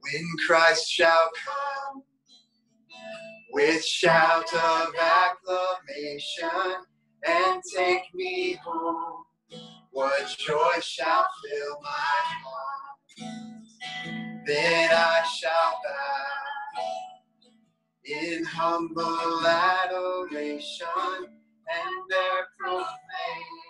When Christ shall come with shout of acclamation and take me home, what joy shall fill my heart? Then I shall bow in humble adoration and there proclaim,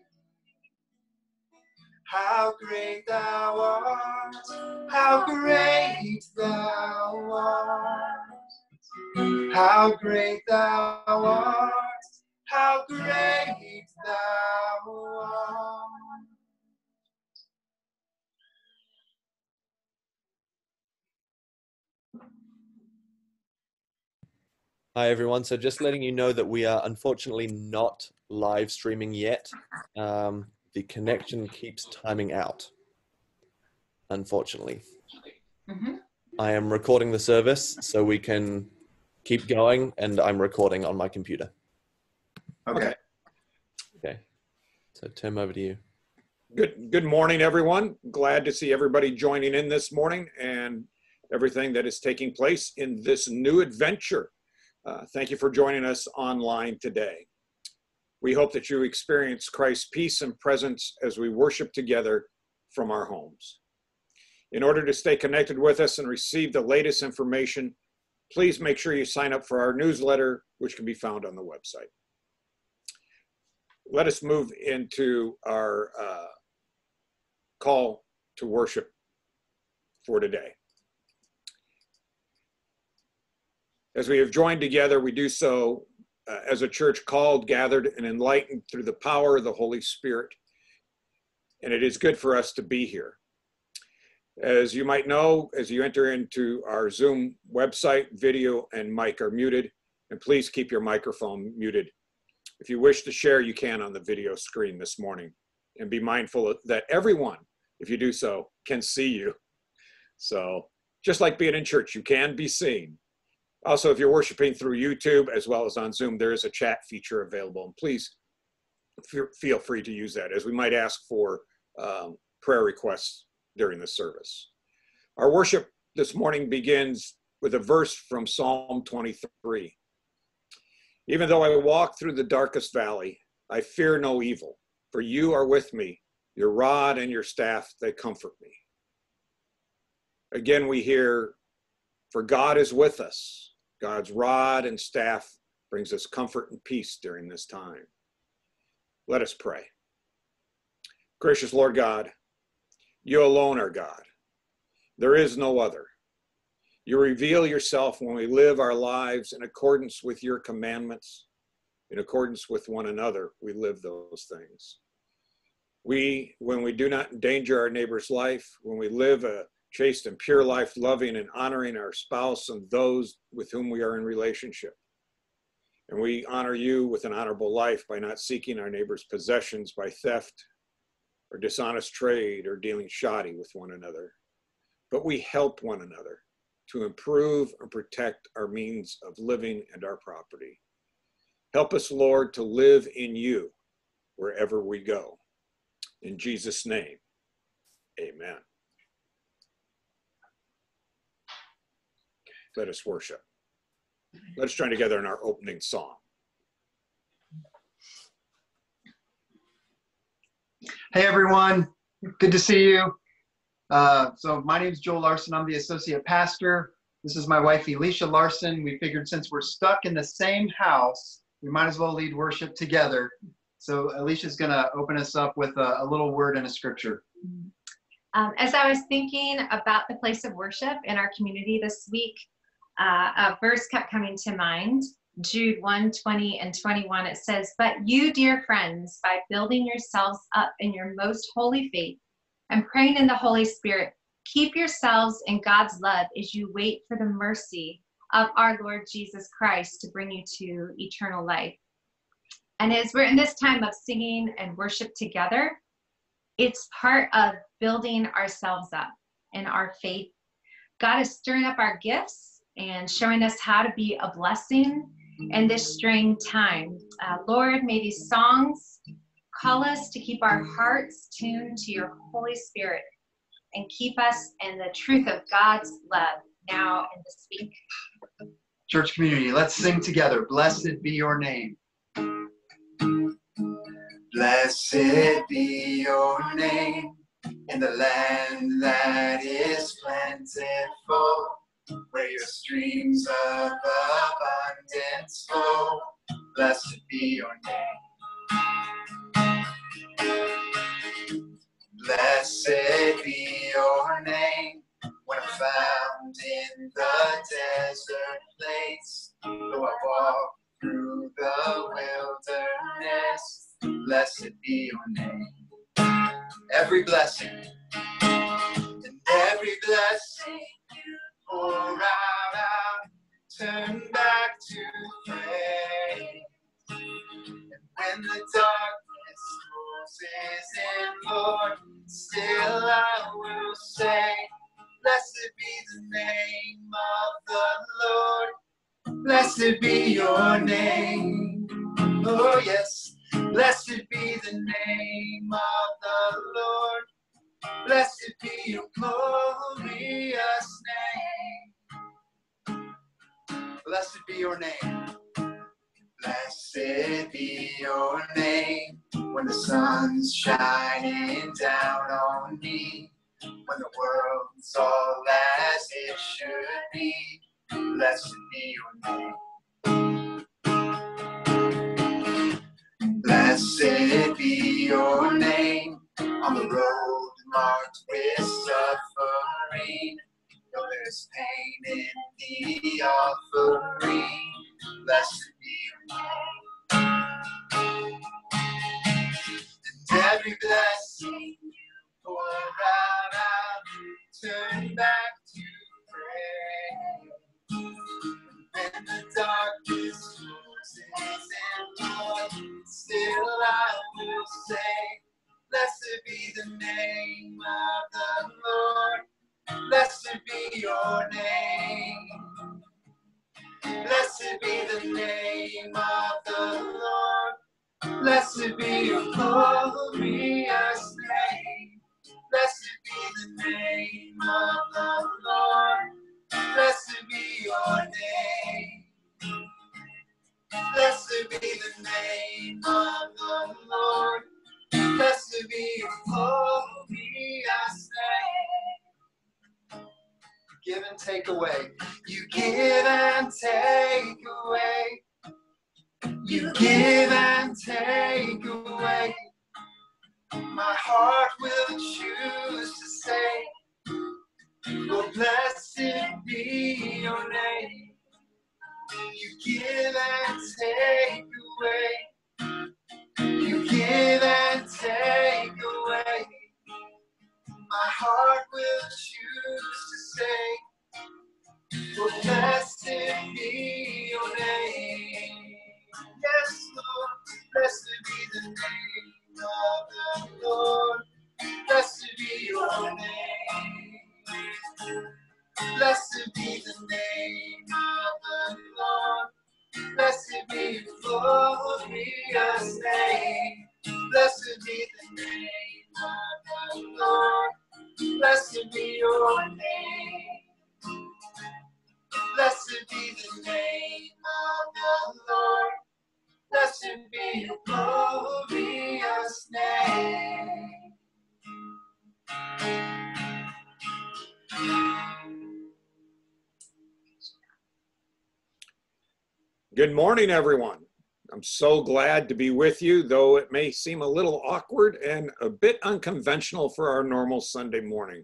How great thou art, how great thou art. How great thou art, how great thou art. Hi, everyone. So just letting you know that we are unfortunately not live streaming yet. Um, the connection keeps timing out, unfortunately. Mhm. I am recording the service so we can keep going, and I'm recording on my computer. Okay. Okay. So, Tim, over to you. Good, good morning, everyone. Glad to see everybody joining in this morning and everything that is taking place in this new adventure. Uh, thank you for joining us online today. We hope that you experience Christ's peace and presence as we worship together from our homes. In order to stay connected with us and receive the latest information, please make sure you sign up for our newsletter, which can be found on the website. Let us move into our uh, call to worship for today. As we have joined together, we do so uh, as a church called, gathered, and enlightened through the power of the Holy Spirit. And it is good for us to be here. As you might know, as you enter into our Zoom website, video and mic are muted, and please keep your microphone muted. If you wish to share, you can on the video screen this morning. And be mindful that everyone, if you do so, can see you. So, just like being in church, you can be seen. Also, if you're worshiping through YouTube as well as on Zoom, there is a chat feature available. And please feel free to use that as we might ask for um, prayer requests during the service. Our worship this morning begins with a verse from Psalm 23. Even though I walk through the darkest valley, I fear no evil, for you are with me. Your rod and your staff, they comfort me. Again, we hear, For God is with us. God's rod and staff brings us comfort and peace during this time. Let us pray. Gracious Lord God, you alone are God. There is no other. You reveal yourself when we live our lives in accordance with your commandments, in accordance with one another, we live those things. We, when we do not endanger our neighbor's life, when we live a chaste and pure life, loving and honoring our spouse and those with whom we are in relationship. And we honor you with an honorable life by not seeking our neighbor's possessions by theft or dishonest trade or dealing shoddy with one another. But we help one another to improve and protect our means of living and our property. Help us, Lord, to live in you wherever we go. In Jesus' name, amen. Let us worship. Let us join together in our opening song. Hey everyone, good to see you. Uh, so my name is Joel Larson. I'm the associate pastor. This is my wife Elisha Larson. We figured since we're stuck in the same house, we might as well lead worship together. So Alicia's going to open us up with a, a little word and a scripture. Um, as I was thinking about the place of worship in our community this week, uh, a verse kept coming to mind. Jude 1 20 and 21. It says, But you, dear friends, by building yourselves up in your most holy faith and praying in the Holy Spirit, Keep yourselves in God's love as you wait for the mercy of our Lord Jesus Christ to bring you to eternal life. And as we're in this time of singing and worship together, it's part of building ourselves up in our faith. God is stirring up our gifts and showing us how to be a blessing in this strange time. Uh, Lord, may these songs call us to keep our hearts tuned to your Holy Spirit and keep us in the truth of God's love now and this week. Church community, let's sing together. Blessed be your name. Blessed be your name in the land that is plentiful, where your streams of abundance flow. Blessed be your name. Blessed be your name when I'm found in the desert place. Though I walk through the wilderness, blessed be your name. Every blessing and every blessing pour out, turn back to praise. And when the darkness closes in, Lord, still I will say, Blessed be the name of the Lord. Blessed be your name. Oh, yes. Blessed be the name of the Lord. Blessed be your glorious name. Blessed be your name. Blessed be your name when the sun's shining down on me, when the world's all as it should be. Blessed be your name. Blessed be your name on the road marked with suffering. Though there's pain in the offering, blessed be your name. And every blessing you pour out, out turn back to praise. When the darkness closes in, Lord, still I will say, Blessed be the name of the Lord. Blessed be your name. Blessed be the name of the Lord. Blessed be your glorious name. Blessed be the name of the Lord. Blessed be your name. Blessed be the name of the Lord. Blessed be your glorious name. Give and take away. You give and take away. You give and take away. My heart will choose to say, Oh, blessed be your name. You give and take away. You give and take away. My heart will choose to say, blessed be your name. Good morning, everyone. I'm so glad to be with you, though it may seem a little awkward and a bit unconventional for our normal Sunday morning.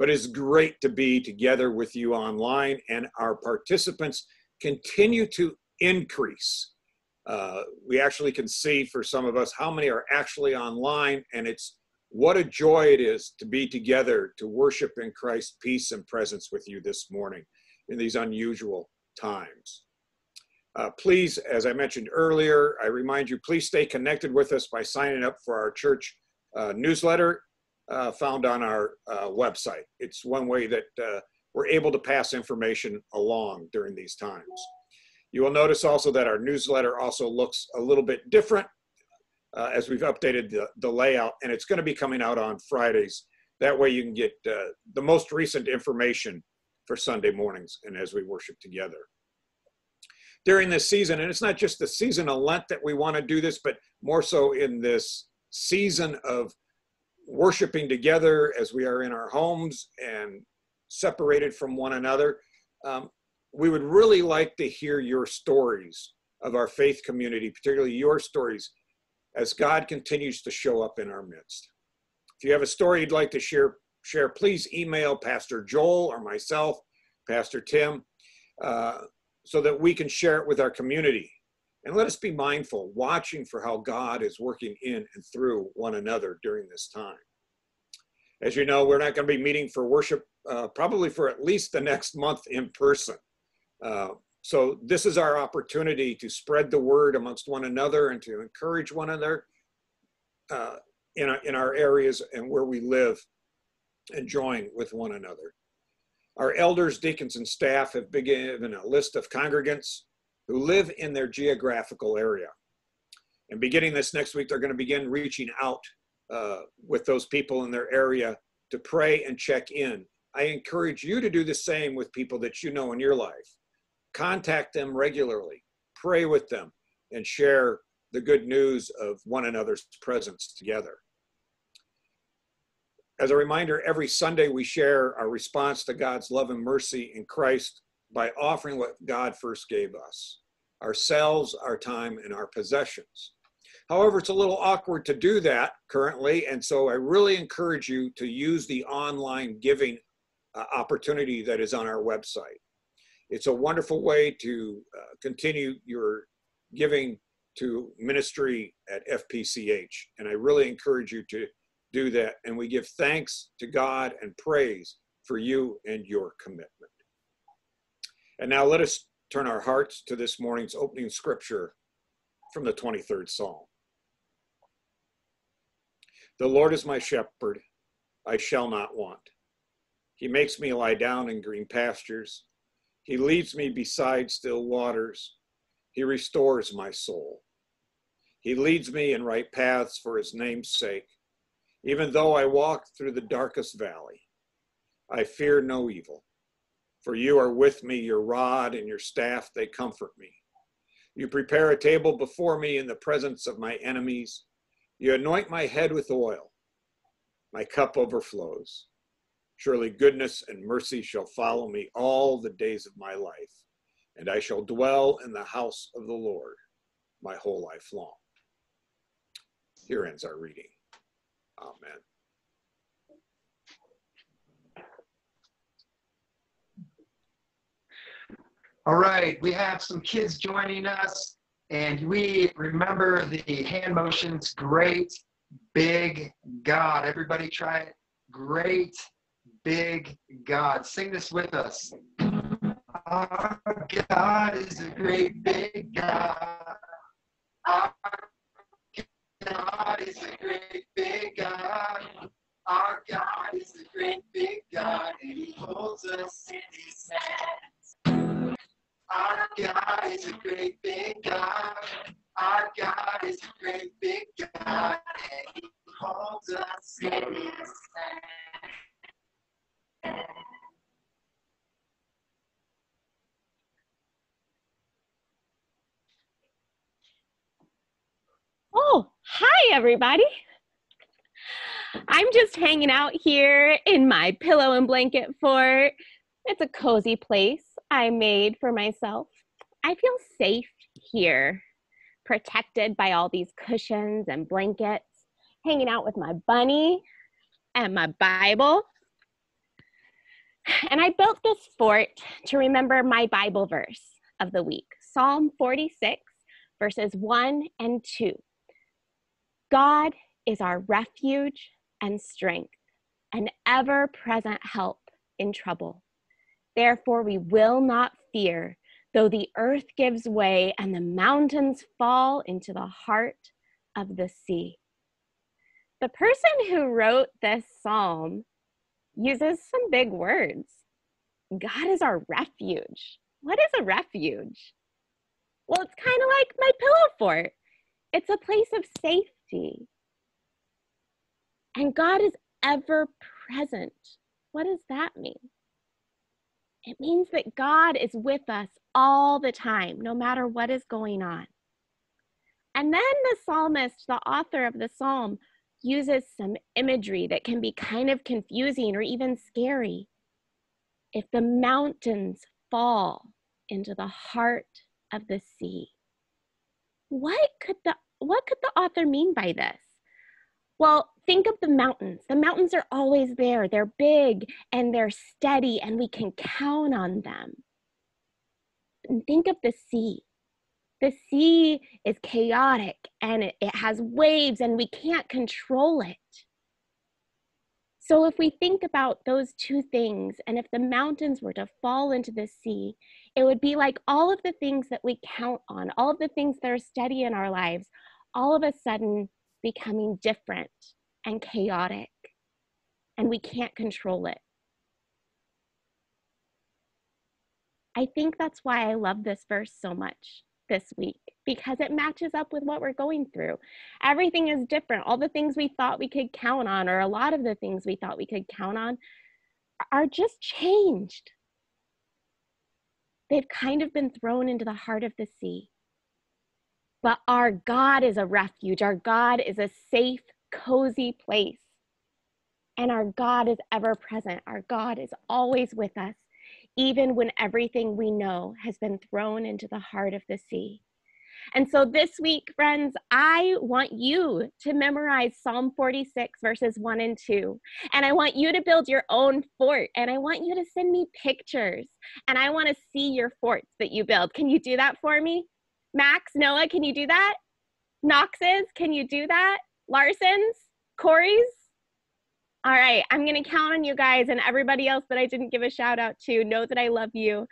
But it's great to be together with you online, and our participants continue to increase. Uh, we actually can see for some of us how many are actually online, and it's What a joy it is to be together to worship in Christ's peace and presence with you this morning in these unusual times. Uh, please, as I mentioned earlier, I remind you, please stay connected with us by signing up for our church uh, newsletter uh, found on our uh, website. It's one way that uh, we're able to pass information along during these times. You will notice also that our newsletter also looks a little bit different uh, as we've updated the, the layout, and it's going to be coming out on Fridays. That way you can get the most recent information for Sunday mornings and as we worship together. During this season, and it's not just the season of Lent that we want to do this, but more so in this season of worshiping together as we are in our homes and separated from one another. Um, we would really like to hear your stories of our faith community, particularly your stories, as God continues to show up in our midst. If you have a story you'd like to share, share please email Pastor Joel or myself, Pastor Tim, uh, so that we can share it with our community. And let us be mindful, watching for how God is working in and through one another during this time. As you know, we're not going to be meeting for worship uh, probably for at least the next month in person. Uh, so this is our opportunity to spread the word amongst one another and to encourage one another uh, in, our, in our areas and where we live and join with one another. Our elders, deacons, and staff have been given a list of congregants who live in their geographical area. And beginning this next week, they're going to begin reaching out uh, with those people in their area to pray and check in. I encourage you to do the same with people that you know in your life contact them regularly, pray with them, and share the good news of one another's presence together. As a reminder, every Sunday we share our response to God's love and mercy in Christ by offering what God first gave us ourselves, our time, and our possessions. However, it's a little awkward to do that currently, and so I really encourage you to use the online giving uh, opportunity that is on our website. It's a wonderful way to uh, continue your giving to ministry at FPCH. And I really encourage you to do that. And we give thanks to God and praise for you and your commitment. And now let us turn our hearts to this morning's opening scripture from the 23rd Psalm. The Lord is my shepherd, I shall not want. He makes me lie down in green pastures. He leads me beside still waters. He restores my soul. He leads me in right paths for his name's sake. Even though I walk through the darkest valley, I fear no evil. For you are with me, your rod and your staff, they comfort me. You prepare a table before me in the presence of my enemies. You anoint my head with oil. My cup overflows. Surely goodness and mercy shall follow me all the days of my life, and I shall dwell in the house of the Lord my whole life long. Here ends our reading. Oh, Amen. All right, we have some kids joining us, and we remember the hand motions. Great big God. Everybody try it. Great big God. Sing this with us. Our God is a great big God. Our God is a great big God. Our God is a great big God, and He holds us in His hands. Our God is a great big God. Our God is a great big God, and He holds us in His hands. Oh, hi, everybody. I'm just hanging out here in my pillow and blanket fort. It's a cozy place I made for myself. I feel safe here, protected by all these cushions and blankets, hanging out with my bunny and my Bible. And I built this fort to remember my Bible verse of the week Psalm 46, verses 1 and 2. God is our refuge and strength, an ever present help in trouble. Therefore, we will not fear, though the earth gives way and the mountains fall into the heart of the sea. The person who wrote this psalm uses some big words. God is our refuge. What is a refuge? Well, it's kind of like my pillow fort. It's a place of safety. And God is ever present. What does that mean? It means that God is with us all the time, no matter what is going on. And then the psalmist, the author of the psalm, uses some imagery that can be kind of confusing or even scary. If the mountains fall into the heart of the sea, what could the what could the author mean by this? Well, think of the mountains. The mountains are always there. They're big and they're steady, and we can count on them. And think of the sea. The sea is chaotic and it, it has waves, and we can't control it. So, if we think about those two things, and if the mountains were to fall into the sea, it would be like all of the things that we count on, all of the things that are steady in our lives, all of a sudden becoming different and chaotic, and we can't control it. I think that's why I love this verse so much this week because it matches up with what we're going through. Everything is different. All the things we thought we could count on, or a lot of the things we thought we could count on, are just changed. They've kind of been thrown into the heart of the sea. But our God is a refuge. Our God is a safe, cozy place. And our God is ever present. Our God is always with us, even when everything we know has been thrown into the heart of the sea. And so this week, friends, I want you to memorize Psalm 46, verses 1 and 2. And I want you to build your own fort. And I want you to send me pictures. And I want to see your forts that you build. Can you do that for me? Max, Noah, can you do that? Knox's, can you do that? Larson's, Corey's? All right, I'm to count on you guys and everybody else that I didn't give a shout out to. Know that I love you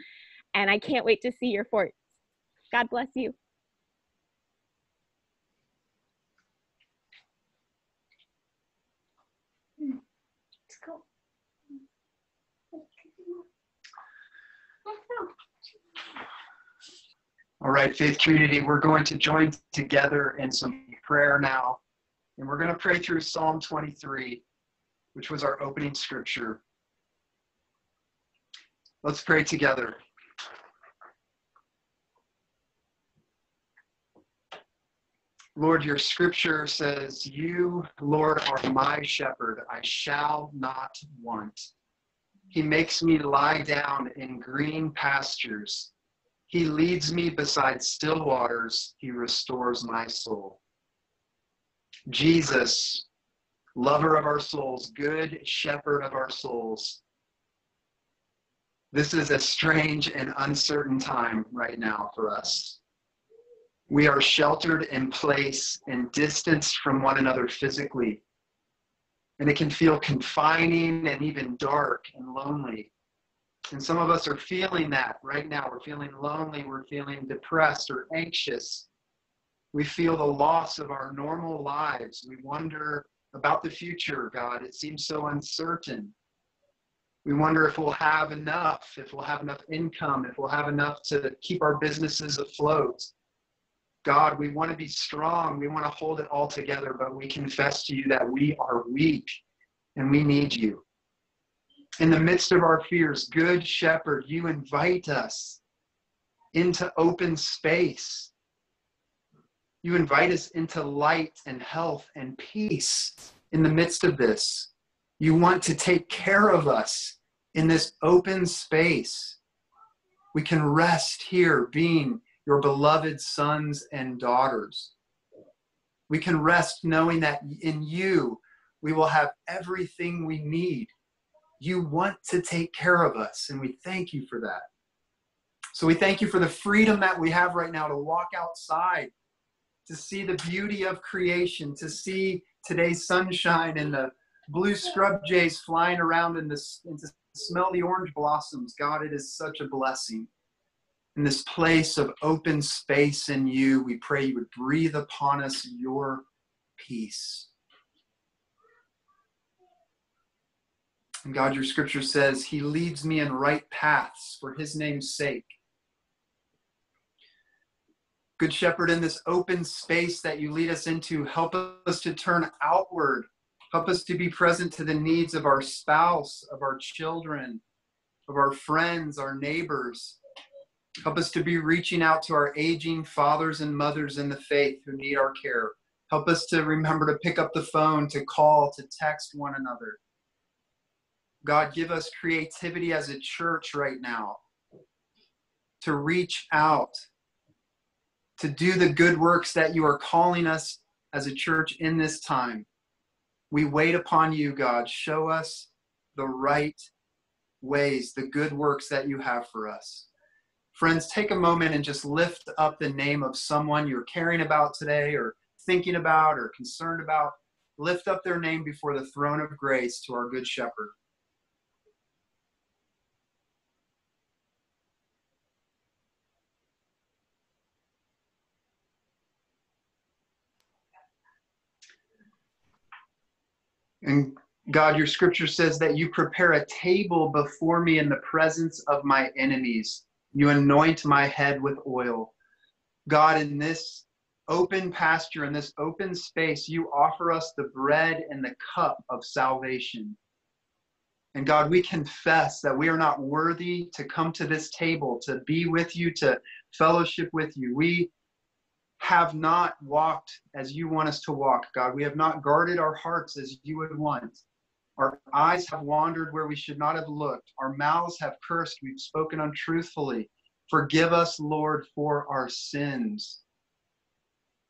and I can't wait to see your forts. God bless you. Hmm. Let's go. Let's go. All right, Faith Community, we're going to join together in some prayer now. And we're going to pray through Psalm 23, which was our opening scripture. Let's pray together. Lord, your scripture says, You, Lord, are my shepherd. I shall not want. He makes me lie down in green pastures. He leads me beside still waters. He restores my soul. Jesus, lover of our souls, good shepherd of our souls. This is a strange and uncertain time right now for us. We are sheltered in place and distanced from one another physically. And it can feel confining and even dark and lonely. And some of us are feeling that right now. We're feeling lonely. We're feeling depressed or anxious. We feel the loss of our normal lives. We wonder about the future, God. It seems so uncertain. We wonder if we'll have enough, if we'll have enough income, if we'll have enough to keep our businesses afloat. God, we want to be strong. We want to hold it all together, but we confess to you that we are weak and we need you. In the midst of our fears, Good Shepherd, you invite us into open space. You invite us into light and health and peace in the midst of this. You want to take care of us in this open space. We can rest here being your beloved sons and daughters. We can rest knowing that in you we will have everything we need. You want to take care of us, and we thank you for that. So we thank you for the freedom that we have right now to walk outside, to see the beauty of creation, to see today's sunshine and the, blue scrub jays flying around in this, and to smell the orange blossoms. God, it is such a blessing. In this place of open space in you, we pray you would breathe upon us your peace. And God, your scripture says, He leads me in right paths for His name's sake. Good Shepherd, in this open space that you lead us into, help us to turn outward. Help us to be present to the needs of our spouse, of our children, of our friends, our neighbors. Help us to be reaching out to our aging fathers and mothers in the faith who need our care. Help us to remember to pick up the phone, to call, to text one another. God, give us creativity as a church right now to reach out, to do the good works that you are calling us as a church in this time. We wait upon you, God. Show us the right ways, the good works that you have for us. Friends, take a moment and just lift up the name of someone you're caring about today or thinking about or concerned about. Lift up their name before the throne of grace to our good shepherd. And God, your scripture says that you prepare a table before me in the presence of my enemies. You anoint my head with oil. God, in this open pasture, in this open space, you offer us the bread and the cup of salvation. And God, we confess that we are not worthy to come to this table, to be with you, to fellowship with you. We have not walked as you want us to walk, God. We have not guarded our hearts as you would want. Our eyes have wandered where we should not have looked. Our mouths have cursed. We've spoken untruthfully. Forgive us, Lord, for our sins.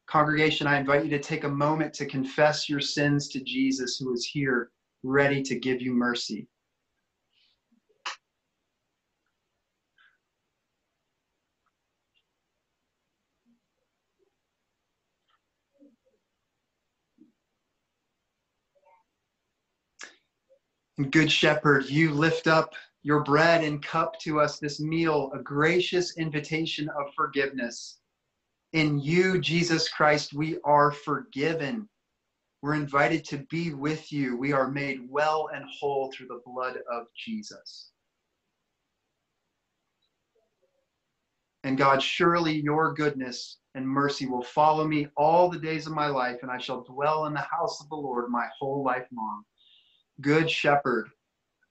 Congregation, I invite you to take a moment to confess your sins to Jesus, who is here, ready to give you mercy. And Good Shepherd, you lift up your bread and cup to us this meal, a gracious invitation of forgiveness. In you, Jesus Christ, we are forgiven. We're invited to be with you. We are made well and whole through the blood of Jesus. And God, surely your goodness and mercy will follow me all the days of my life, and I shall dwell in the house of the Lord my whole life long good shepherd.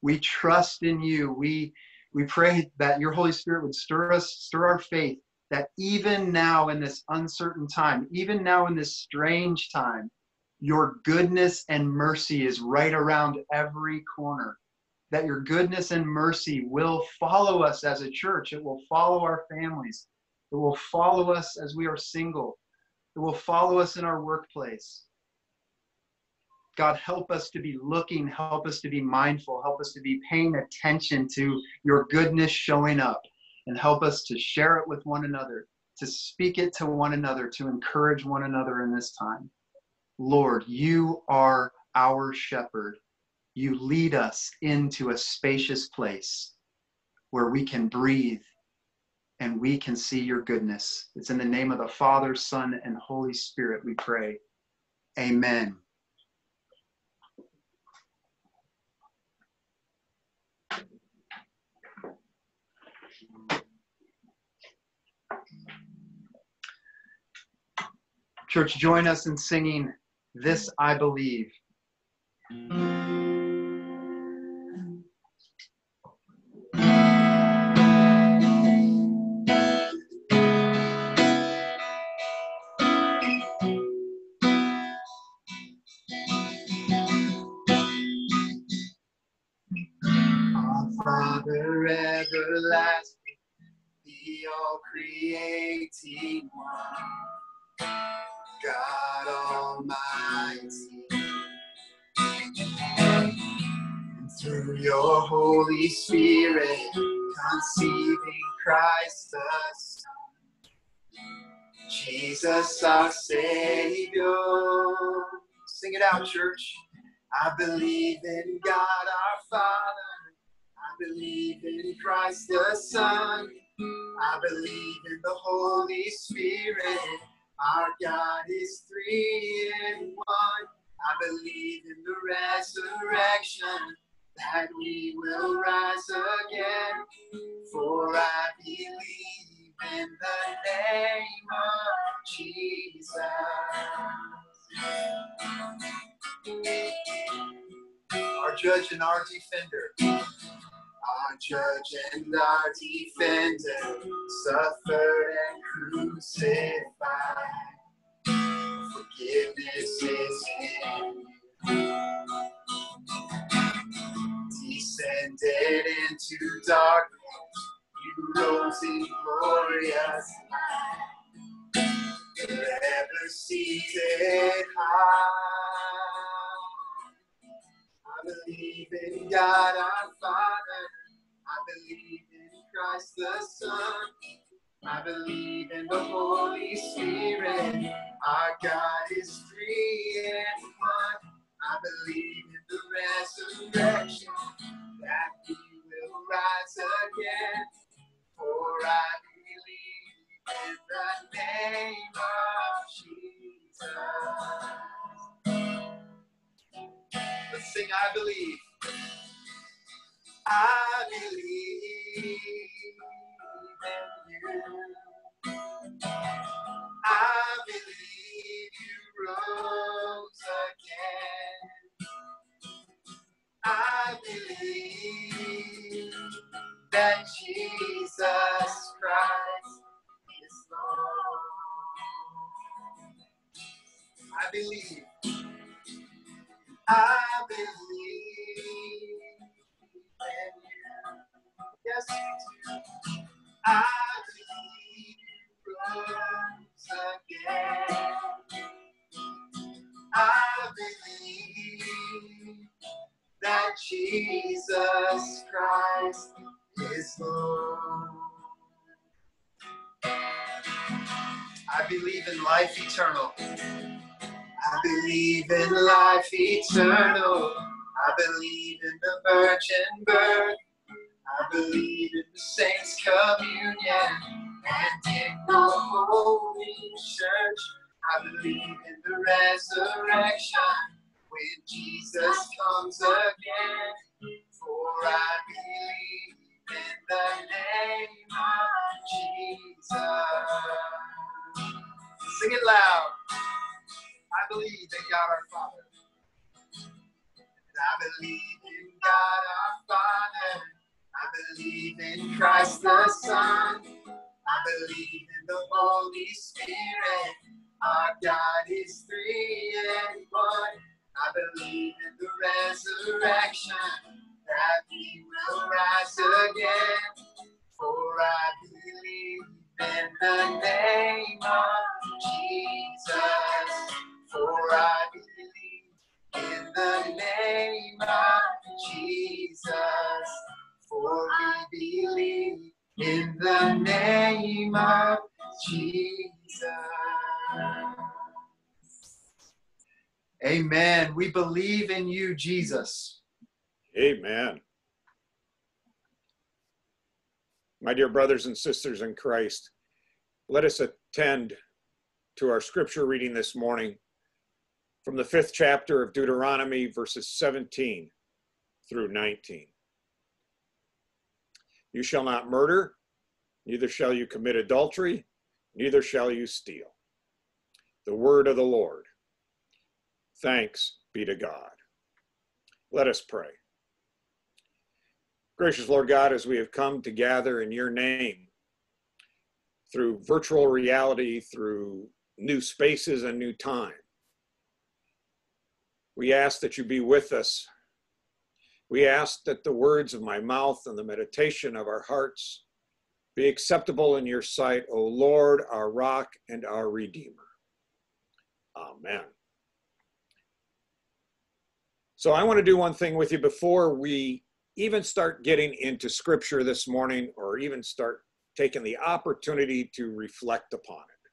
We trust in you. We we pray that your Holy Spirit would stir us, stir our faith, that even now in this uncertain time, even now in this strange time, your goodness and mercy is right around every corner. That your goodness and mercy will follow us as a church. It will follow our families. It will follow us as we are single. It will follow us in our workplace. God, help us to be looking, help us to be mindful, help us to be paying attention to your goodness showing up, and help us to share it with one another, to speak it to one another, to encourage one another in this time. Lord, you are our shepherd. You lead us into a spacious place where we can breathe and we can see your goodness. It's in the name of the Father, Son, and Holy Spirit we pray. Amen. Church, join us in singing This I Believe. Father everlasting, the all creating one. God Almighty. And through your Holy Spirit, conceiving Christ the Son, Jesus our Savior. Sing it out, church. I believe in God our Father. I believe in Christ the Son. I believe in the Holy Spirit. Our God is three in one. I believe in the resurrection that we will rise again. For I believe in the name of Jesus. Our judge and our defender. Our judge and our defender suffered and crucified. Forgiveness is in Descended into darkness, you rose in glorious light. Forever seated high. I believe in God our Father. Christ the Son. I believe in the Holy Spirit. Our God is three in one. I believe in the resurrection that He will rise again. For I believe in the name of Jesus. Let's sing, I believe. I believe the name of Jesus. For I believe in the name of Jesus. For we believe in the name of Jesus. Amen. We believe in you, Jesus. Amen. My dear brothers and sisters in Christ, let us attend to our scripture reading this morning from the fifth chapter of Deuteronomy, verses 17 through 19. You shall not murder, neither shall you commit adultery, neither shall you steal. The word of the Lord. Thanks be to God. Let us pray. Gracious Lord God, as we have come to gather in your name through virtual reality, through new spaces and new time, we ask that you be with us. We ask that the words of my mouth and the meditation of our hearts be acceptable in your sight, O Lord, our rock and our redeemer. Amen. So I want to do one thing with you before we even start getting into scripture this morning or even start taking the opportunity to reflect upon it.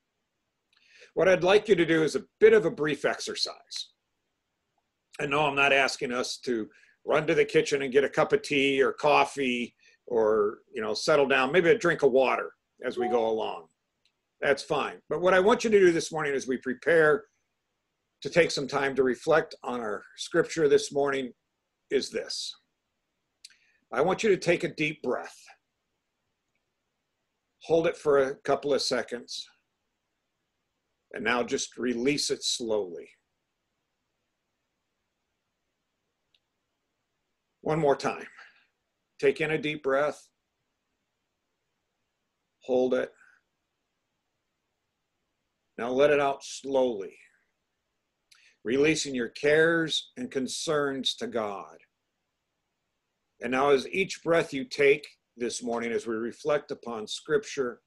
What I'd like you to do is a bit of a brief exercise. And no, I'm not asking us to run to the kitchen and get a cup of tea or coffee or, you know, settle down, maybe a drink of water as we go along. That's fine. But what I want you to do this morning as we prepare to take some time to reflect on our scripture this morning is this. I want you to take a deep breath. Hold it for a couple of seconds. And now just release it slowly. One more time. Take in a deep breath. Hold it. Now let it out slowly, releasing your cares and concerns to God. And now, as each breath you take this morning, as we reflect upon Scripture,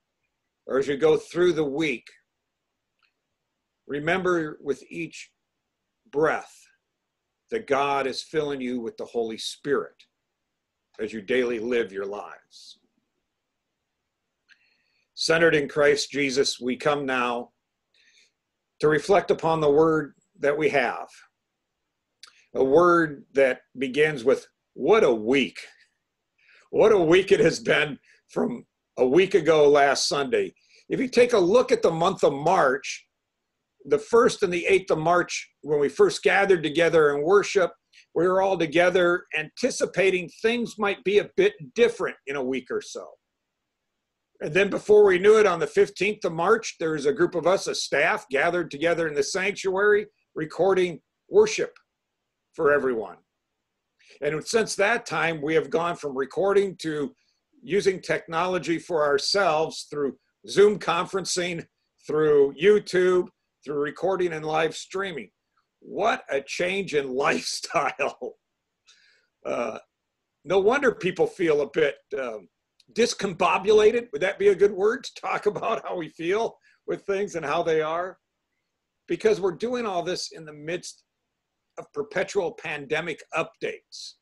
or as you go through the week, remember with each breath that God is filling you with the Holy Spirit as you daily live your lives. Centered in Christ Jesus, we come now to reflect upon the word that we have. A word that begins with, What a week! What a week it has been from a week ago last Sunday. If you take a look at the month of March, the 1st and the 8th of March, when we first gathered together in worship, we were all together anticipating things might be a bit different in a week or so. And then before we knew it, on the 15th of March, there was a group of us, a staff, gathered together in the sanctuary, recording worship for everyone. And since that time, we have gone from recording to using technology for ourselves through Zoom conferencing, through YouTube, through recording and live streaming. What a change in lifestyle. Uh, no wonder people feel a bit um, discombobulated. Would that be a good word to talk about how we feel with things and how they are? Because we're doing all this in the midst of perpetual pandemic updates,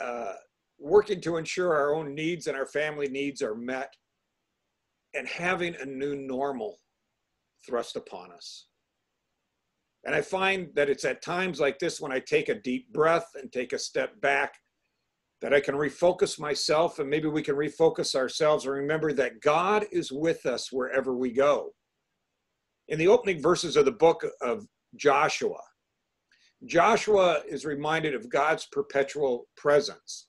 uh, working to ensure our own needs and our family needs are met, and having a new normal thrust upon us. And I find that it's at times like this when I take a deep breath and take a step back that I can refocus myself and maybe we can refocus ourselves and remember that God is with us wherever we go. In the opening verses of the book of Joshua, Joshua is reminded of God's perpetual presence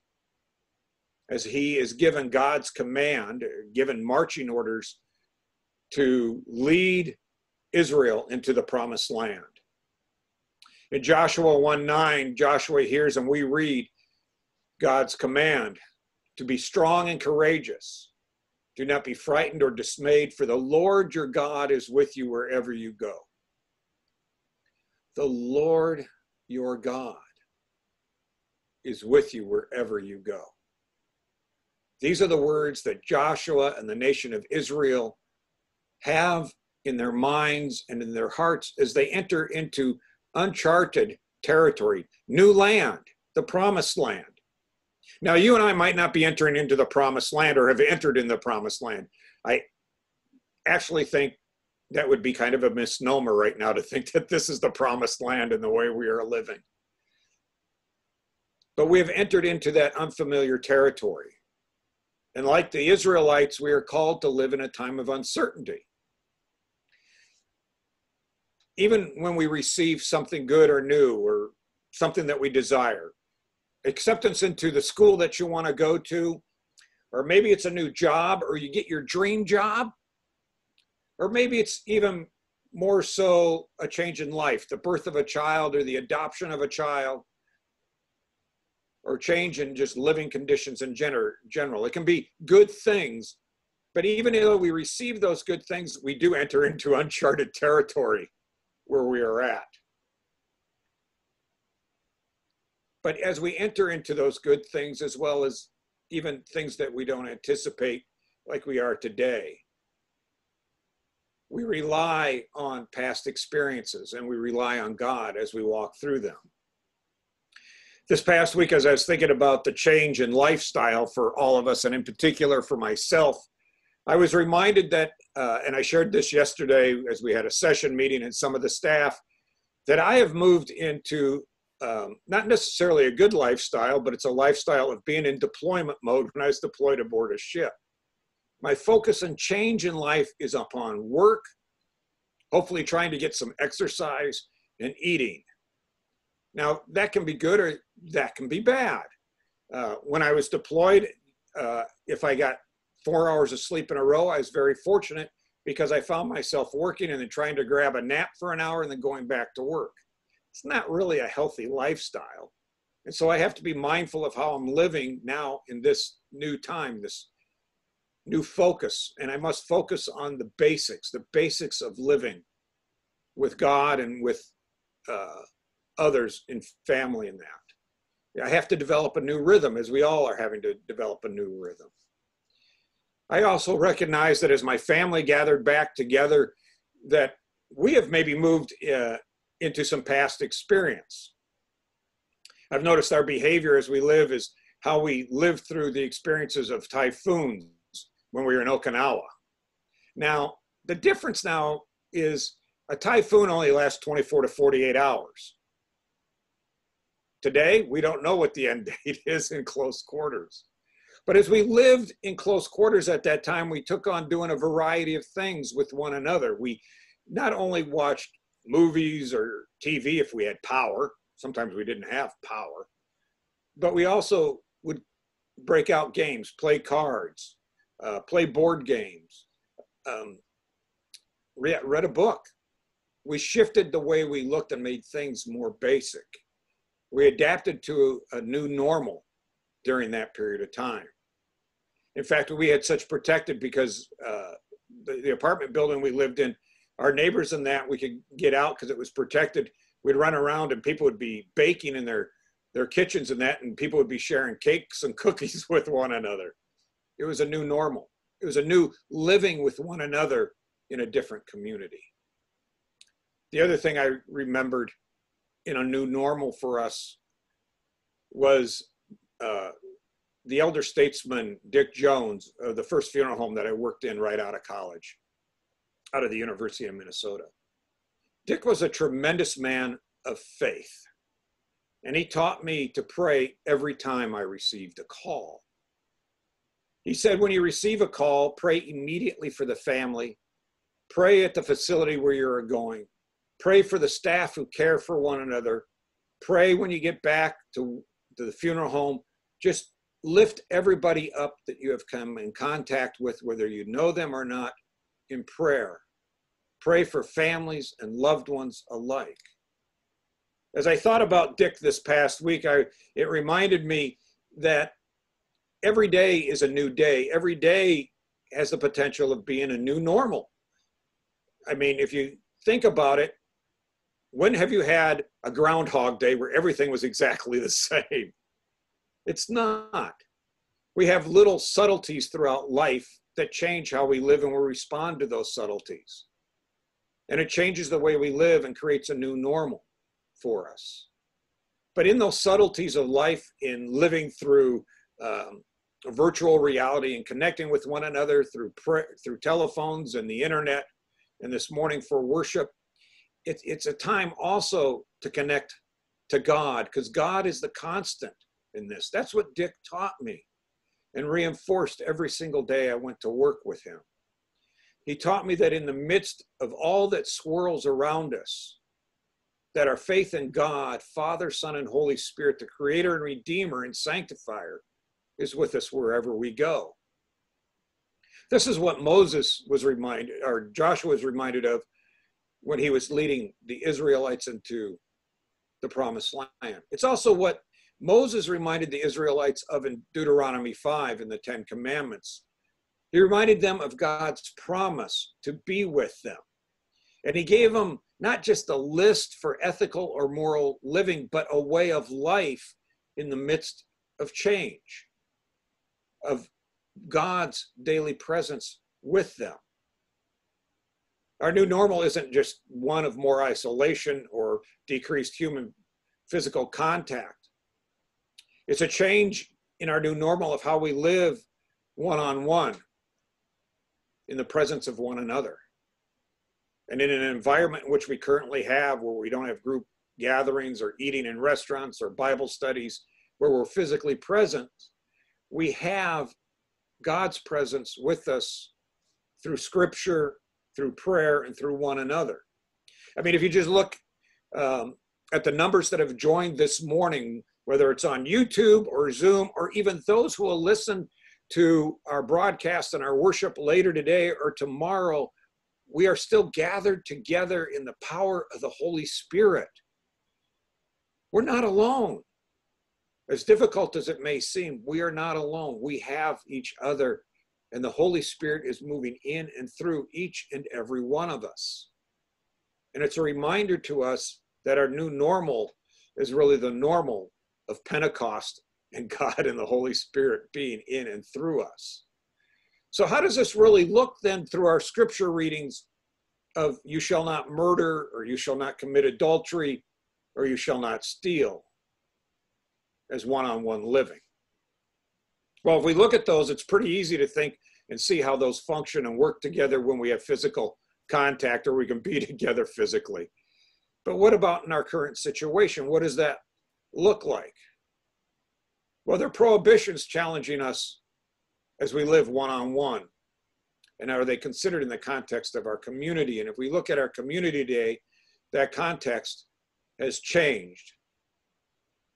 as he is given God's command, given marching orders to lead Israel into the promised land. In Joshua 1 9, Joshua hears and we read, God's command to be strong and courageous. Do not be frightened or dismayed, for the Lord your God is with you wherever you go. The Lord your God is with you wherever you go. These are the words that Joshua and the nation of Israel have in their minds and in their hearts as they enter into uncharted territory, new land, the promised land. Now, you and I might not be entering into the promised land or have entered in the promised land. I actually think that would be kind of a misnomer right now to think that this is the promised land in the way we are living. But we have entered into that unfamiliar territory. And like the Israelites, we are called to live in a time of uncertainty. Even when we receive something good or new or something that we desire, acceptance into the school that you want to go to, or maybe it's a new job, or you get your dream job, or maybe it's even more so a change in life, the birth of a child or the adoption of a child, or change in just living conditions in general. It can be good things, but even though we receive those good things, we do enter into uncharted territory where we are at. But as we enter into those good things, as well as even things that we don't anticipate, like we are today, we rely on past experiences and we rely on God as we walk through them. This past week, as I was thinking about the change in lifestyle for all of us, and in particular for myself, I was reminded that, uh, and I shared this yesterday as we had a session meeting and some of the staff, that I have moved into um, not necessarily a good lifestyle, but it's a lifestyle of being in deployment mode when I was deployed aboard a ship. My focus and change in life is upon work, hopefully trying to get some exercise and eating. Now, that can be good or that can be bad. Uh, when I was deployed, uh, if I got four hours of sleep in a row, I was very fortunate because I found myself working and then trying to grab a nap for an hour and then going back to work. It's not really a healthy lifestyle. And so I have to be mindful of how I'm living now in this new time, this new focus. And I must focus on the basics, the basics of living with God and with uh, others in family and that. I have to develop a new rhythm, as we all are having to develop a new rhythm. I also recognize that as my family gathered back together, that we have maybe moved uh, into some past experience. I've noticed our behavior as we live is how we live through the experiences of typhoons when we were in Okinawa. Now, the difference now is a typhoon only lasts 24 to 48 hours. Today, we don't know what the end date is in close quarters. But as we lived in close quarters at that time, we took on doing a variety of things with one another. We not only watched movies or TV if we had power, sometimes we didn't have power, but we also would break out games, play cards, uh, play board games, um, read, read a book. We shifted the way we looked and made things more basic. We adapted to a new normal during that period of time. In fact, we had such protected because uh, the, the apartment building we lived in, our neighbors and that we could get out because it was protected. We'd run around and people would be baking in their their kitchens and that, and people would be sharing cakes and cookies with one another. It was a new normal. It was a new living with one another in a different community. The other thing I remembered in a new normal for us was uh, the elder statesman Dick Jones, uh, the first funeral home that I worked in right out of college, out of the University of Minnesota. Dick was a tremendous man of faith, and he taught me to pray every time I received a call. He said, when you receive a call, pray immediately for the family, pray at the facility where you're going, pray for the staff who care for one another, pray when you get back to, to the funeral home, just lift everybody up that you have come in contact with, whether you know them or not, in prayer. Pray for families and loved ones alike. As I thought about Dick this past week, I, it reminded me that every day is a new day. Every day has the potential of being a new normal. I mean, if you think about it, when have you had a Groundhog Day where everything was exactly the same? It's not. We have little subtleties throughout life that change how we live and we respond to those subtleties. And it changes the way we live and creates a new normal for us. But in those subtleties of life, in living through um, virtual reality and connecting with one another through through telephones and the internet, and this morning for worship, it, it's a time also to connect to God because God is the constant in this. That's what Dick taught me and reinforced every single day I went to work with him. He taught me that in the midst of all that swirls around us, that our faith in God, Father, Son, and Holy Spirit, the Creator and Redeemer and Sanctifier, is with us wherever we go. This is what Moses was reminded, or Joshua was reminded of when he was leading the Israelites into the promised land. It's also what Moses reminded the Israelites of in Deuteronomy 5 in the Ten Commandments. He reminded them of God's promise to be with them. And he gave them not just a list for ethical or moral living, but a way of life in the midst of change, of God's daily presence with them. Our new normal isn't just one of more isolation or decreased human physical contact. It's a change in our new normal of how we live one on one in the presence of one another. And in an environment in which we currently have, where we don't have group gatherings or eating in restaurants or Bible studies where we're physically present, we have God's presence with us through scripture, through prayer, and through one another. I mean, if you just look um, at the numbers that have joined this morning, whether it's on YouTube or Zoom, or even those who will listen to our broadcast and our worship later today or tomorrow, we are still gathered together in the power of the Holy Spirit. We're not alone. As difficult as it may seem, we are not alone. We have each other, and the Holy Spirit is moving in and through each and every one of us. And it's a reminder to us that our new normal is really the normal of Pentecost and God and the Holy Spirit being in and through us. So, how does this really look then through our scripture readings of you shall not murder, or you shall not commit adultery, or you shall not steal as one on one living? Well, if we look at those, it's pretty easy to think and see how those function and work together when we have physical contact or we can be together physically. But what about in our current situation? What does that look like? Well, there are prohibitions challenging us as we live one on one. And are they considered in the context of our community? And if we look at our community today, that context has changed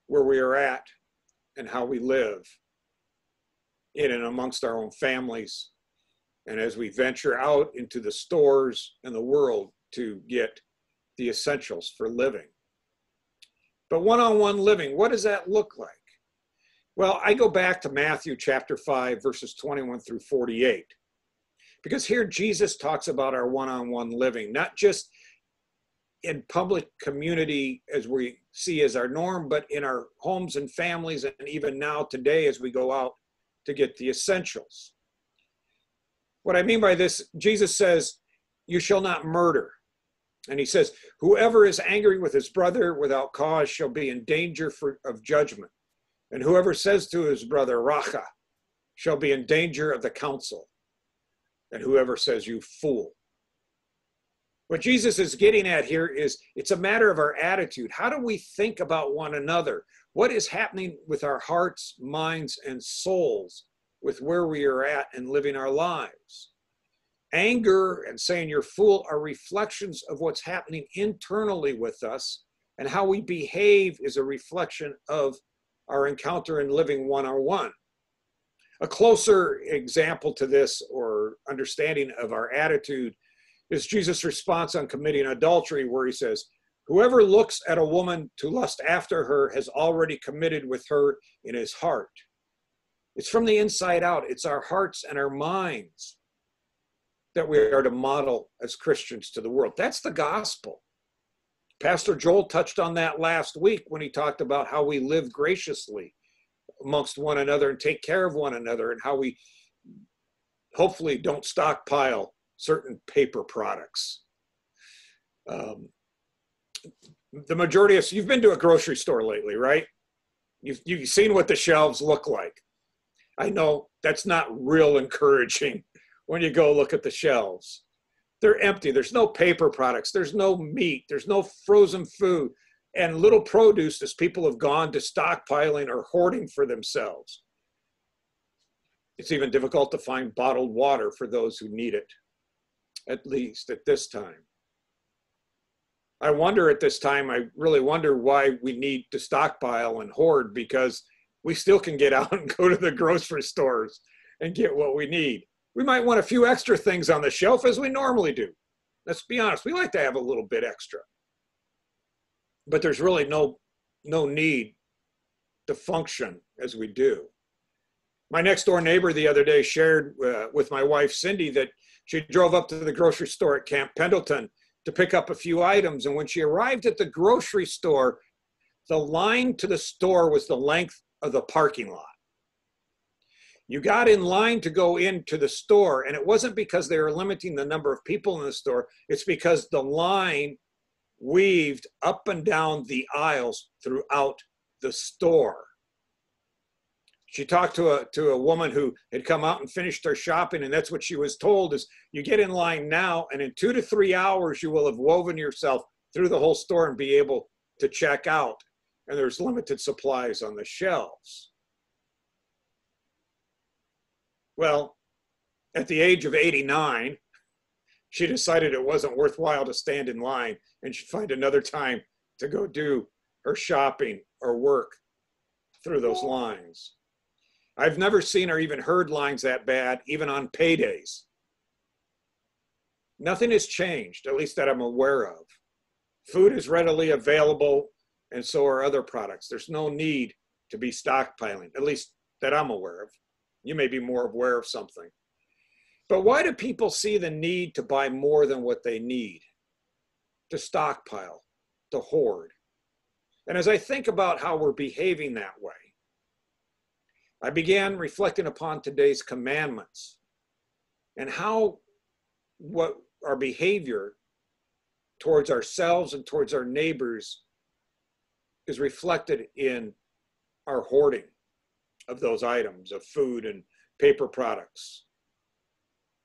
where we are at and how we live in and amongst our own families. And as we venture out into the stores and the world to get the essentials for living. But one on one living, what does that look like? Well, I go back to Matthew chapter 5, verses 21 through 48. Because here Jesus talks about our one on one living, not just in public community as we see as our norm, but in our homes and families, and even now today as we go out to get the essentials. What I mean by this, Jesus says, You shall not murder. And he says, Whoever is angry with his brother without cause shall be in danger for, of judgment. And whoever says to his brother, Raca, shall be in danger of the council. And whoever says, You fool. What Jesus is getting at here is it's a matter of our attitude. How do we think about one another? What is happening with our hearts, minds, and souls with where we are at and living our lives? Anger and saying you're fool are reflections of what's happening internally with us, and how we behave is a reflection of our encounter in living one on one. A closer example to this or understanding of our attitude is Jesus' response on committing adultery, where he says, Whoever looks at a woman to lust after her has already committed with her in his heart. It's from the inside out, it's our hearts and our minds that we are to model as Christians to the world. That's the gospel. Pastor Joel touched on that last week when he talked about how we live graciously amongst one another and take care of one another and how we hopefully don't stockpile certain paper products. Um, the majority of you've been to a grocery store lately, right? You've you've seen what the shelves look like. I know that's not real encouraging when you go look at the shelves. They're empty. There's no paper products. There's no meat. There's no frozen food. And little produce as people have gone to stockpiling or hoarding for themselves. It's even difficult to find bottled water for those who need it, at least at this time. I wonder at this time, I really wonder why we need to stockpile and hoard because we still can get out and go to the grocery stores and get what we need. We might want a few extra things on the shelf as we normally do. Let's be honest, we like to have a little bit extra. But there's really no, no need to function as we do. My next door neighbor the other day shared uh, with my wife Cindy that she drove up to the grocery store at Camp Pendleton to pick up a few items. And when she arrived at the grocery store, the line to the store was the length of the parking lot. You got in line to go into the store, and it wasn't because they were limiting the number of people in the store, it's because the line weaved up and down the aisles throughout the store. She talked to a to a woman who had come out and finished her shopping, and that's what she was told: is you get in line now, and in two to three hours you will have woven yourself through the whole store and be able to check out and there's limited supplies on the shelves. Well, at the age of 89, she decided it wasn't worthwhile to stand in line and she'd find another time to go do her shopping or work through those lines. I've never seen or even heard lines that bad, even on paydays. Nothing has changed, at least that I'm aware of. Food is readily available, and so are other products. There's no need to be stockpiling, at least that I'm aware of. You may be more aware of something. But why do people see the need to buy more than what they need? To stockpile, to hoard. And as I think about how we're behaving that way, I began reflecting upon today's commandments and how what our behavior towards ourselves and towards our neighbors is reflected in our hoarding of those items of food and paper products.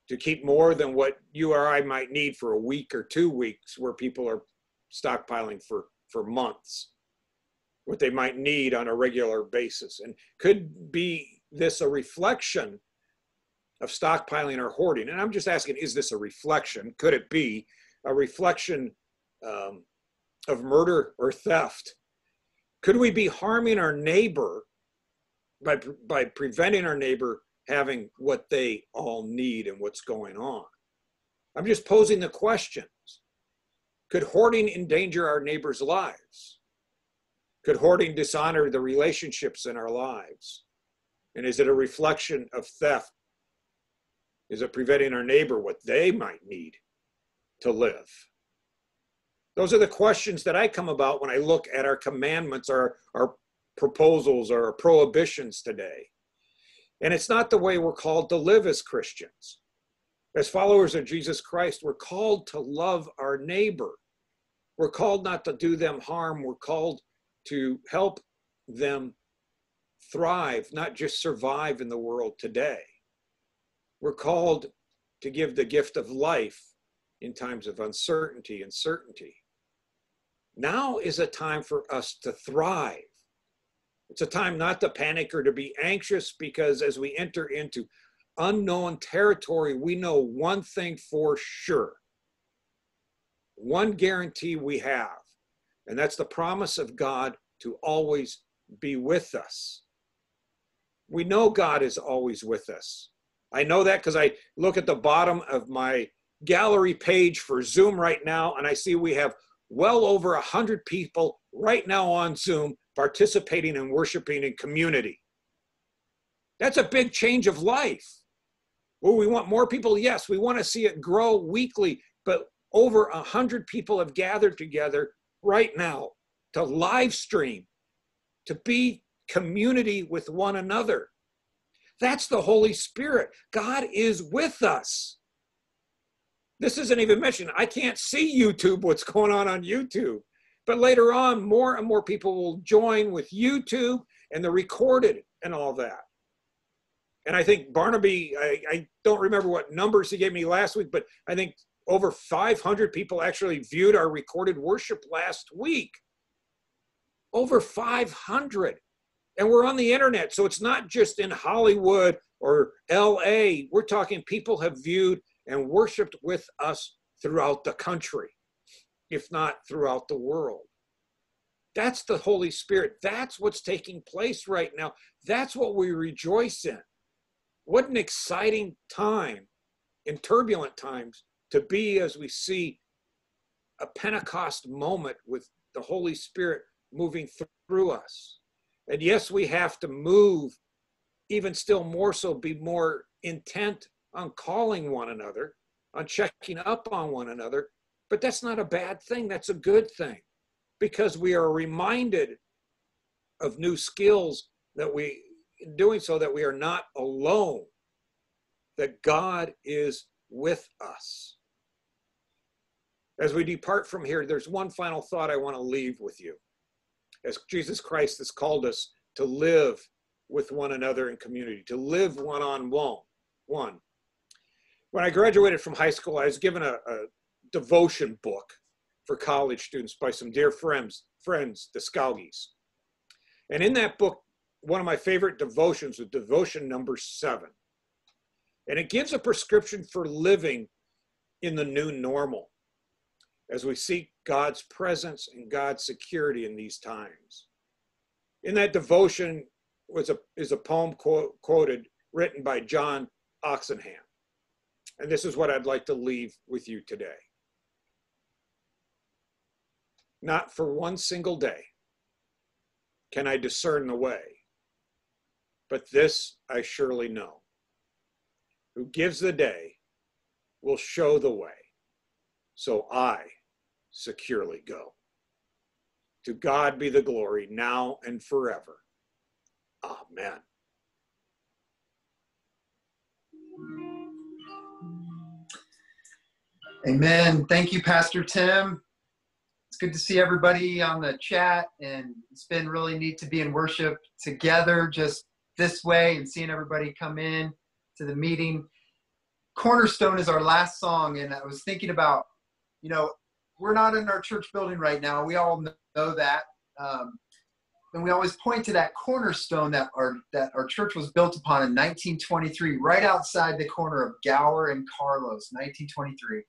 To keep more than what you or I might need for a week or two weeks where people are stockpiling for for months what they might need on a regular basis and could be this a reflection of stockpiling or hoarding and i'm just asking is this a reflection could it be a reflection um, of murder or theft could we be harming our neighbor by, by preventing our neighbor having what they all need and what's going on? I'm just posing the questions. Could hoarding endanger our neighbors' lives? Could hoarding dishonor the relationships in our lives? And is it a reflection of theft? Is it preventing our neighbor what they might need to live? Those are the questions that I come about when I look at our commandments, our, our proposals, our prohibitions today. And it's not the way we're called to live as Christians. As followers of Jesus Christ, we're called to love our neighbor. We're called not to do them harm. We're called to help them thrive, not just survive in the world today. We're called to give the gift of life in times of uncertainty and certainty. Now is a time for us to thrive. It's a time not to panic or to be anxious because as we enter into unknown territory, we know one thing for sure. One guarantee we have, and that's the promise of God to always be with us. We know God is always with us. I know that because I look at the bottom of my gallery page for Zoom right now, and I see we have well over 100 people right now on Zoom participating and worshiping in community. That's a big change of life. Well, we want more people? Yes, we want to see it grow weekly, but over 100 people have gathered together right now to live stream, to be community with one another. That's the Holy Spirit. God is with us. This isn't even mentioned. I can't see YouTube, what's going on on YouTube. But later on, more and more people will join with YouTube and the recorded and all that. And I think Barnaby, I, I don't remember what numbers he gave me last week, but I think over 500 people actually viewed our recorded worship last week. Over 500. And we're on the internet. So it's not just in Hollywood or LA. We're talking people have viewed and worshiped with us throughout the country, if not throughout the world. That's the Holy Spirit. That's what's taking place right now. That's what we rejoice in. What an exciting time in turbulent times to be as we see a Pentecost moment with the Holy Spirit moving through us. And yes, we have to move, even still more so, be more intent on calling one another, on checking up on one another. But that's not a bad thing. That's a good thing because we are reminded of new skills that we, in doing so, that we are not alone, that God is with us. As we depart from here, there's one final thought I want to leave with you. As Jesus Christ has called us to live with one another in community, to live one on one, one, when I graduated from high school, I was given a, a devotion book for college students by some dear friends, friends, the Skalgis. And in that book, one of my favorite devotions was devotion number seven. And it gives a prescription for living in the new normal as we seek God's presence and God's security in these times. In that devotion was a, is a poem quote, quoted written by John Oxenham. And this is what I'd like to leave with you today. Not for one single day can I discern the way, but this I surely know. Who gives the day will show the way, so I securely go. To God be the glory now and forever. Amen. Amen. Thank you, Pastor Tim. It's good to see everybody on the chat, and it's been really neat to be in worship together just this way and seeing everybody come in to the meeting. Cornerstone is our last song, and I was thinking about, you know, we're not in our church building right now. We all know that. Um, and we always point to that cornerstone that our that our church was built upon in 1923, right outside the corner of Gower and Carlos, 1923.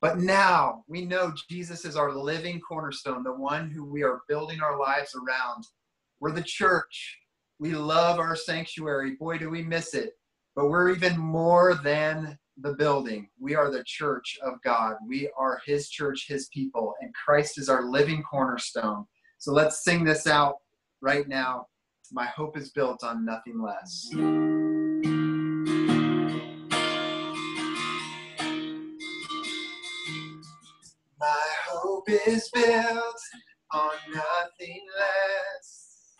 But now we know Jesus is our living cornerstone, the one who we are building our lives around. We're the church. We love our sanctuary. Boy, do we miss it. But we're even more than the building. We are the church of God. We are His church, His people, and Christ is our living cornerstone. So let's sing this out right now. My hope is built on nothing less. My hope is built on nothing less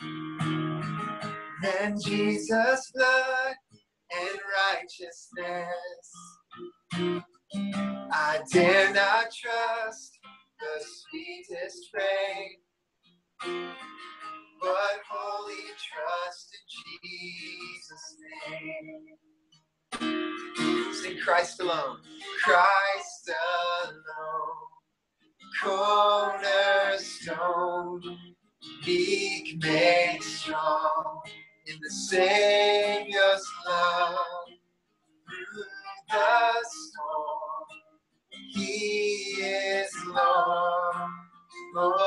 than Jesus' blood and righteousness. I dare not trust the sweetest frame, but wholly trust in Jesus' name. Sing Christ alone, Christ alone, cornerstone, meek made strong in the Savior's love through the storm. He is Lord, Lord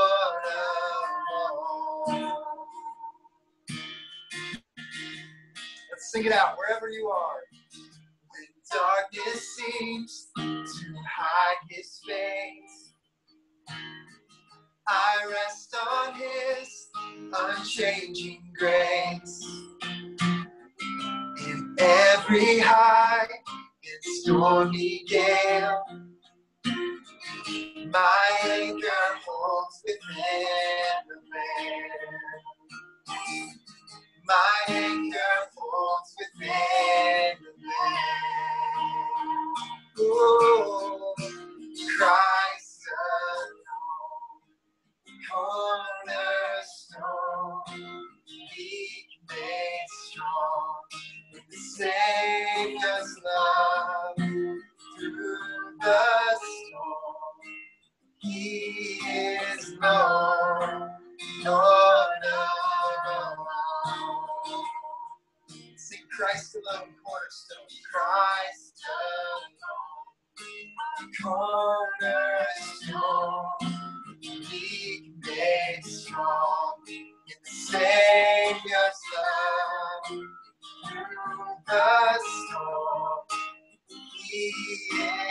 of all. Let's sing it out wherever you are. When darkness seems to hide his face, I rest on his unchanging grace. In every high and stormy gale, my anchor holds within the veil. My anchor holds within the veil. Oh, Christ alone, cornerstone, weak made strong, in the Savior's love through the storm. He is Lord, Lord. Sing Christ alone, cornerstone, Christ alone, cornerstone made strong in the Savior's love through the storm. He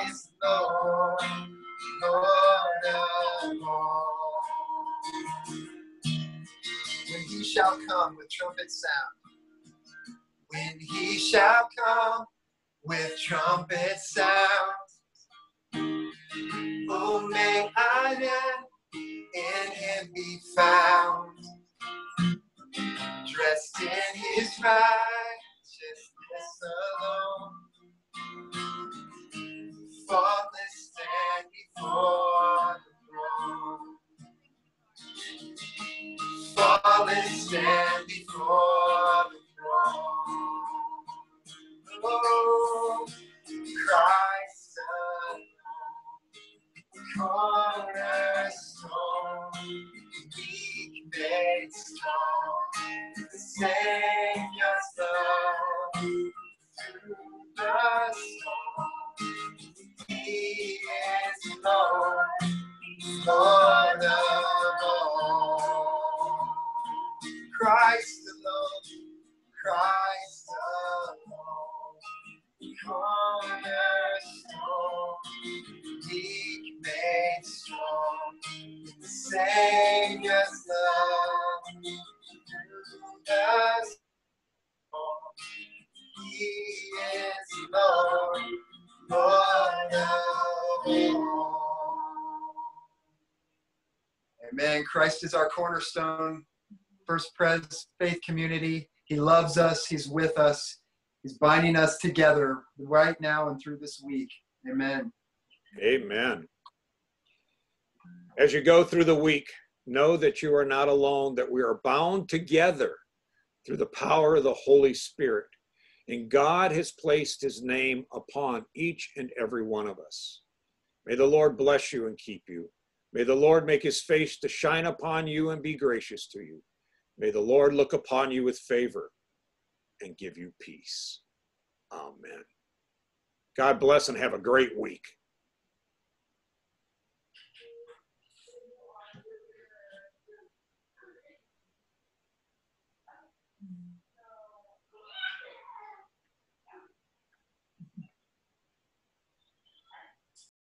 is Lord, Lord of all. When he shall come with trumpet sound, when he shall come with trumpet sound, oh, may I then in him be found, dressed in his righteousness alone, faultless stand before the throne, faultless stand before the throne. Oh, Christ alone, our cornerstone. First Pres Faith Community. He loves us. He's with us. He's binding us together right now and through this week. Amen. Amen. As you go through the week, know that you are not alone, that we are bound together through the power of the Holy Spirit. And God has placed his name upon each and every one of us. May the Lord bless you and keep you. May the Lord make his face to shine upon you and be gracious to you. May the Lord look upon you with favor and give you peace. Amen. God bless and have a great week.